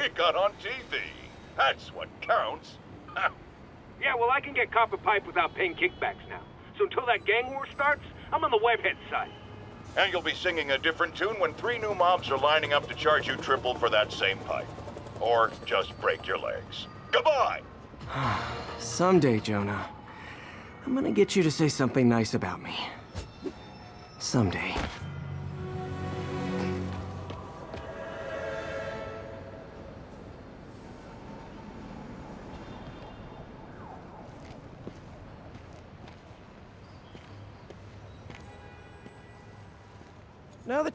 He got on TV. That's what counts. Yeah, well, I can get copper pipe without paying kickbacks now. So until that gang war starts, I'm on the webhead side. and you'll be singing a different tune when three new mobs are lining up to charge you triple for that same pipe. Or just break your legs. Goodbye! Someday, Jonah, I'm gonna get you to say something nice about me. Someday.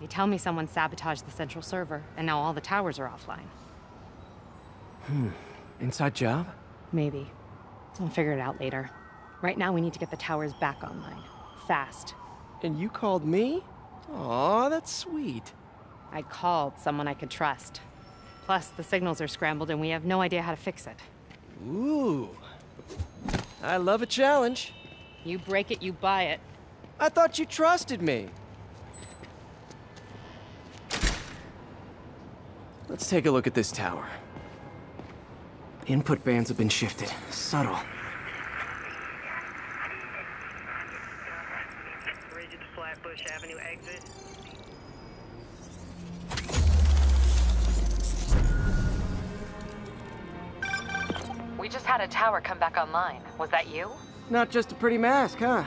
They tell me someone sabotaged the central server, and now all the towers are offline. Hmm. Inside job? Maybe. I'll figure it out later. Right now, we need to get the towers back online. Fast. And you called me? Aw, that's sweet. I called someone I could trust. Plus, the signals are scrambled and we have no idea how to fix it. Ooh. I love a challenge. You break it, you buy it. I thought you trusted me. Let's take a look at this tower. Input bands have been shifted. Subtle. Bridge at the Flatbush Avenue exit. We just had a tower come back online. Was that you? Not just a pretty mask, huh?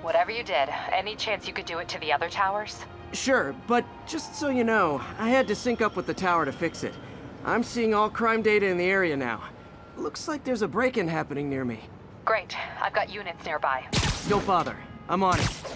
Whatever you did, any chance you could do it to the other towers? Sure, but just so you know, I had to sync up with the tower to fix it. I'm seeing all crime data in the area now. Looks like there's a break-in happening near me. Great. I've got units nearby. Don't bother. I'm on it.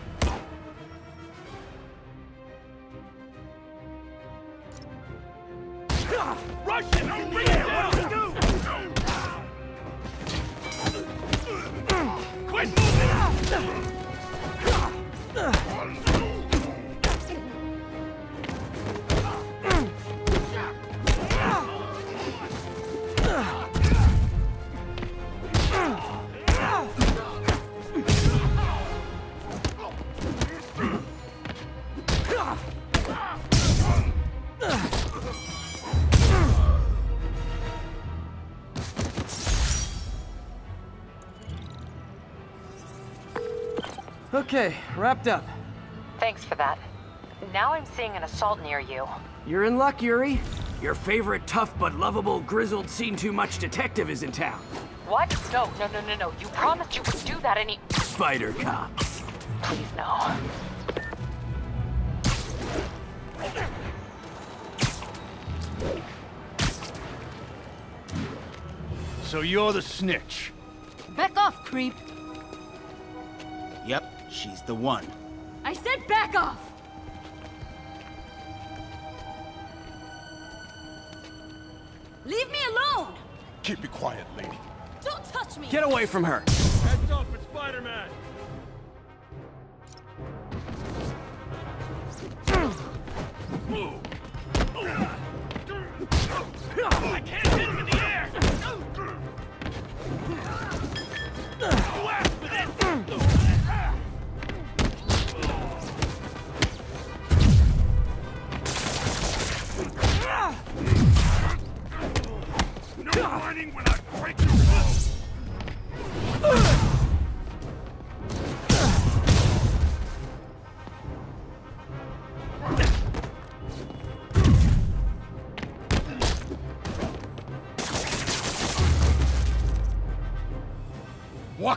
Okay, wrapped up. Thanks for that. Now I'm seeing an assault near you. You're in luck, Yuri. Your favorite tough but lovable, grizzled, seen too much detective is in town. What? No, no, no, no, no. You promised you would do that any... Spider Cop. Please, no. So you're the snitch. Back off, creep. Yep, she's the one. I said back off! Leave me alone! Keep it quiet, lady. Don't touch me! Get away from her. Heads up, it's Spider-Man.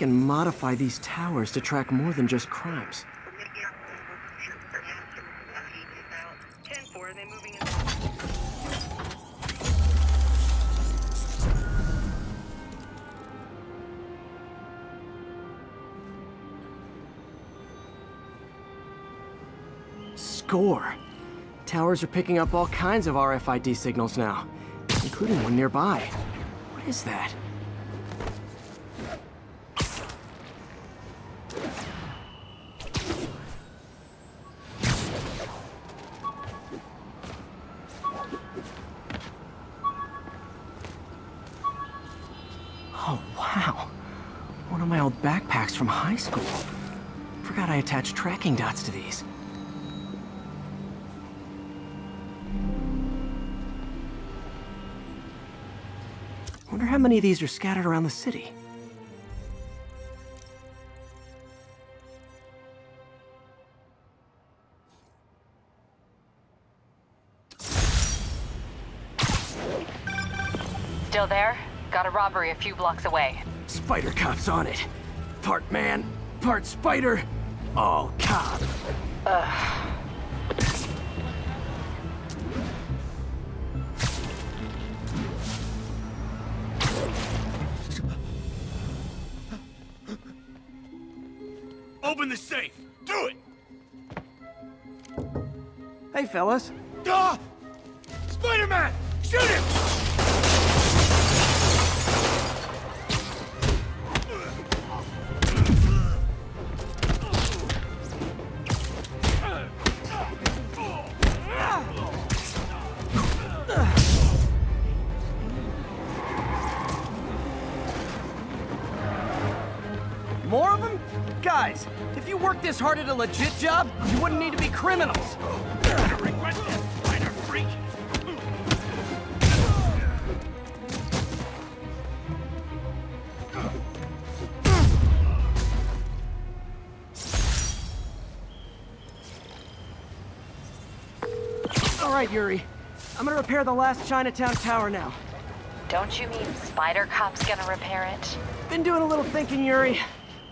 Can modify these towers to track more than just crimes. 10-4, then moving in. Score! Towers are picking up all kinds of RFID signals now, including one nearby. What is that? From high school. Forgot I attached tracking dots to these. Wonder how many of these are scattered around the city. Still there? Got a robbery a few blocks away. Spider Cop's on it. Part man, part spider, all cop. Open the safe! Do it! Hey, fellas. Ah! Spider-Man! Shoot him! Worked this hard at a legit job, you wouldn't need to be criminals. Regret this, spider freak! All right, Yuri. I'm gonna repair the last Chinatown tower now. Don't you mean Spider Cop's gonna repair it? Been doing a little thinking, Yuri.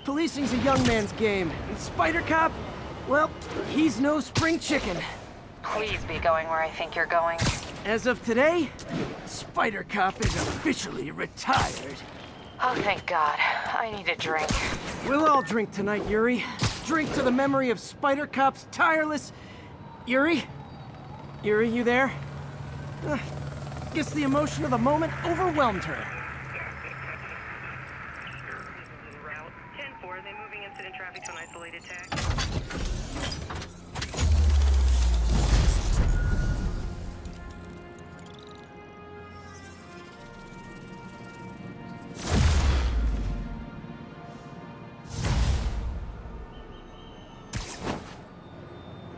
Policing's a young man's game, and Spider Cop, well, he's no spring chicken. Please be going where I think you're going. As of today, Spider Cop is officially retired. Oh, thank God. I need a drink. We'll all drink tonight, Yuri. Drink to the memory of Spider Cop's tireless... Yuri? Yuri, you there? Uh, guess the emotion of the moment overwhelmed her. 10-4, they moving incident traffic to an isolated tag.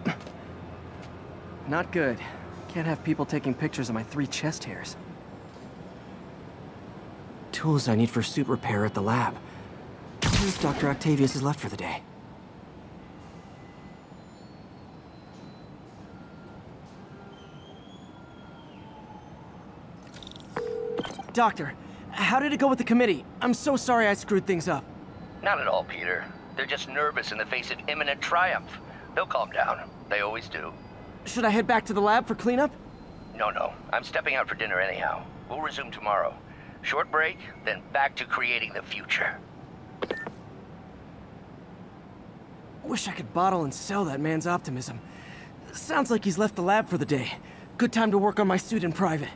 Not good. Can't have people taking pictures of my three chest hairs. Tools I need for suit repair at the lab. Dr. Octavius has left for the day. Doctor, how did it go with the committee? I'm so sorry I screwed things up. Not at all, Peter. They're just nervous in the face of imminent triumph. They'll calm down. They always do. Should I head back to the lab for cleanup? No, no. I'm stepping out for dinner anyhow. We'll resume tomorrow. Short break, then back to creating the future. Wish I could bottle and sell that man's optimism. Sounds like he's left the lab for the day. Good time to work on my suit in private.